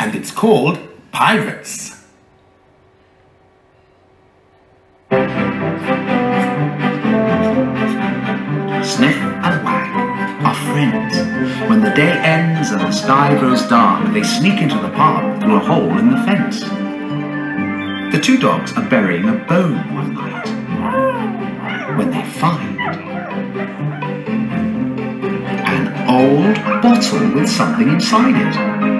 and it's called Pirates. Sniff and Wag are friends. When the day ends and the sky grows dark, they sneak into the park through a hole in the fence. The two dogs are burying a bone one night when they find an old bottle with something inside it.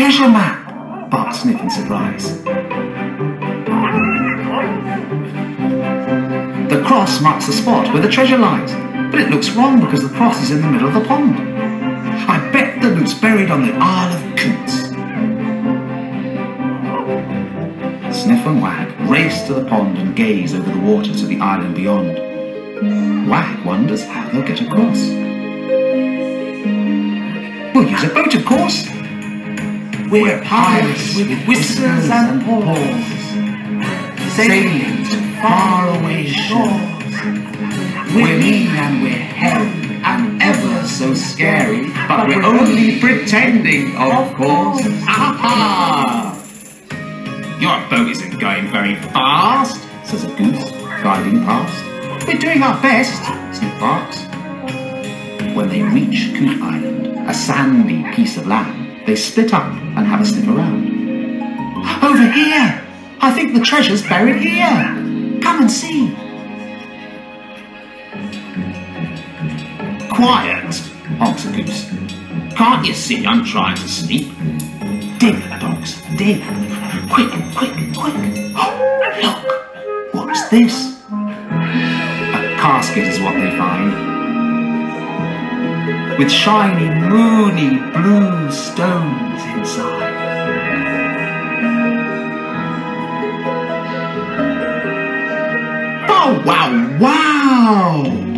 Treasure map, barked Sniff in surprise. The cross marks the spot where the treasure lies, but it looks wrong because the cross is in the middle of the pond. I bet the loot's buried on the Isle of Coots. Sniff and Wag race to the pond and gaze over the water to the island beyond. Wag wonders how they'll get across. We'll use a boat, of course. We're pirates with whistles and paws, sailing to faraway shores. We're mean and we're hairy and ever so scary, but we're only pretending, of course. Ha ha! Your boat isn't going very fast, says a goose, gliding past. We're doing our best, Sniff barks. When they reach Coot Island, a sandy piece of land, they split up and have a sniff around. Over here! I think the treasure's buried here! Come and see! Quiet, honks goose. Can't you see I'm trying to sleep? Dig, dogs, dig. Quick, quick, quick. Oh, look, what's this? A casket is what they find. With shiny, moony blue stones inside. Oh, wow, wow!